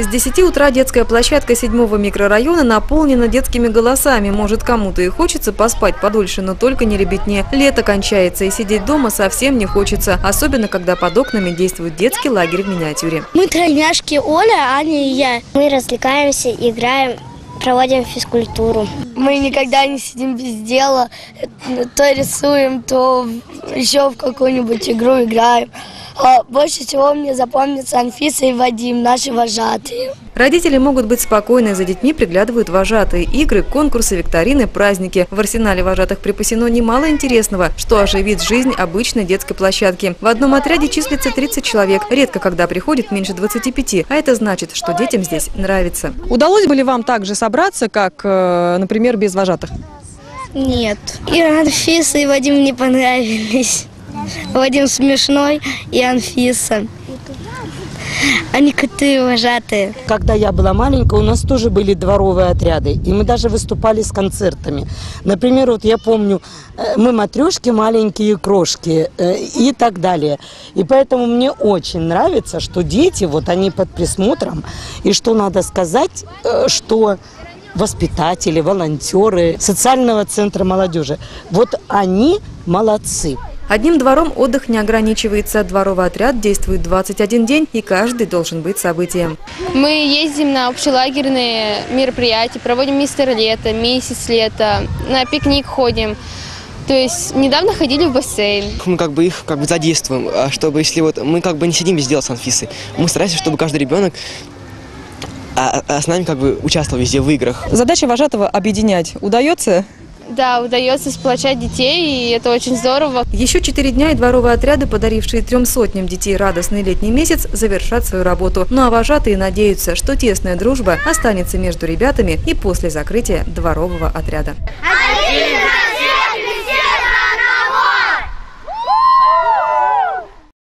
С 10 утра детская площадка 7 микрорайона наполнена детскими голосами. Может, кому-то и хочется поспать подольше, но только не ребятне. Лето кончается, и сидеть дома совсем не хочется. Особенно, когда под окнами действует детский лагерь в миниатюре. Мы тройняшки Оля, Аня и я. Мы развлекаемся, играем, проводим физкультуру. Мы никогда не сидим без дела. То рисуем, то еще в какую-нибудь игру играем. А больше всего мне запомнится Анфиса и Вадим, наши вожатые. Родители могут быть спокойны, за детьми приглядывают вожатые. Игры, конкурсы, викторины, праздники. В арсенале вожатых припасено немало интересного, что оживит жизнь обычной детской площадки. В одном отряде числится 30 человек. Редко когда приходит меньше 25, а это значит, что детям здесь нравится. Удалось бы ли вам так же собраться, как, э, например, без вожатых? Нет. И Анфиса, и Вадим не понравились. Вадим смешной и Анфиса. Они коты вожатые. Когда я была маленькая, у нас тоже были дворовые отряды, и мы даже выступали с концертами. Например, вот я помню, э, мы матрешки, маленькие крошки э, и так далее. И поэтому мне очень нравится, что дети, вот они под присмотром, и что надо сказать, что воспитатели, волонтеры социального центра молодежи, вот они молодцы. Одним двором отдых не ограничивается. Дворовый отряд действует 21 день, и каждый должен быть событием. Мы ездим на общелагерные мероприятия, проводим мистер лето, месяц лета, на пикник ходим. То есть недавно ходили в бассейн. Мы как бы их как бы задействуем, а чтобы если вот мы как бы не сидим без дела с Анфисой, мы стараемся, чтобы каждый ребенок а, а с нами как бы участвовал везде в играх. Задача вожатого объединять удается? Да, удается сплочать детей, и это очень здорово. Еще четыре дня и дворовые отряды, подарившие трем сотням детей радостный летний месяц, завершат свою работу. Ну а вожатые надеются, что тесная дружба останется между ребятами и после закрытия дворового отряда. Один!